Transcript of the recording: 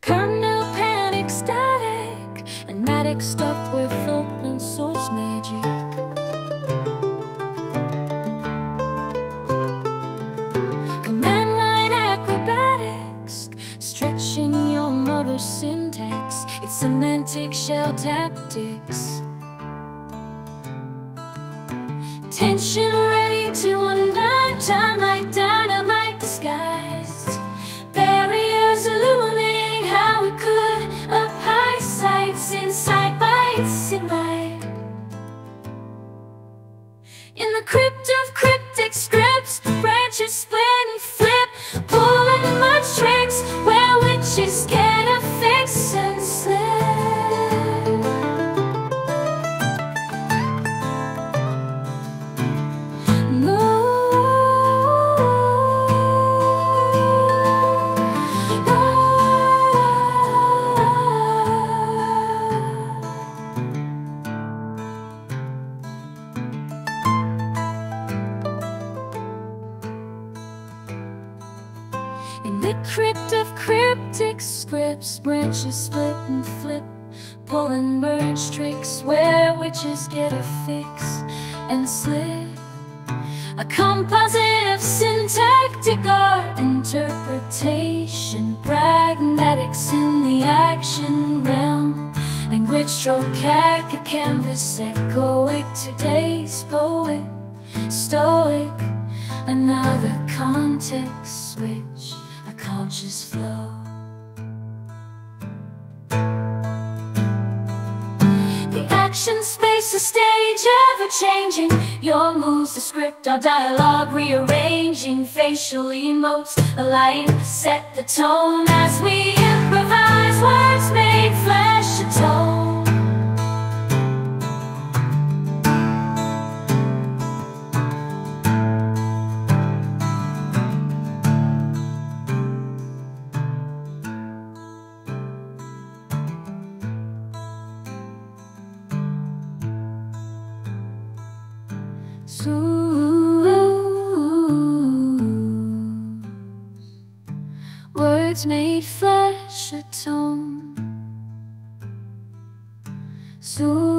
Kernel panic static. Enigmatic stuff with open source magic. Command line acrobatics. Stretching your motor syntax. It's semantic shell tactics. Tension ready to unite In the crypt of cryptic scripts Branches split and flip Pulling merge tricks Where witches get In the crypt of cryptic scripts, branches split and flip, pulling merge tricks where witches get a fix and slip. A composite of syntactic art interpretation, pragmatics in the action realm. Language stroke a canvas echoic today's poet, stoic, another context switch, a conscious flow. The action space, the stage, ever changing. Your moves, the script, our dialogue, rearranging facial emotes, align, set the tone as we Ooh, words made flesh atone. So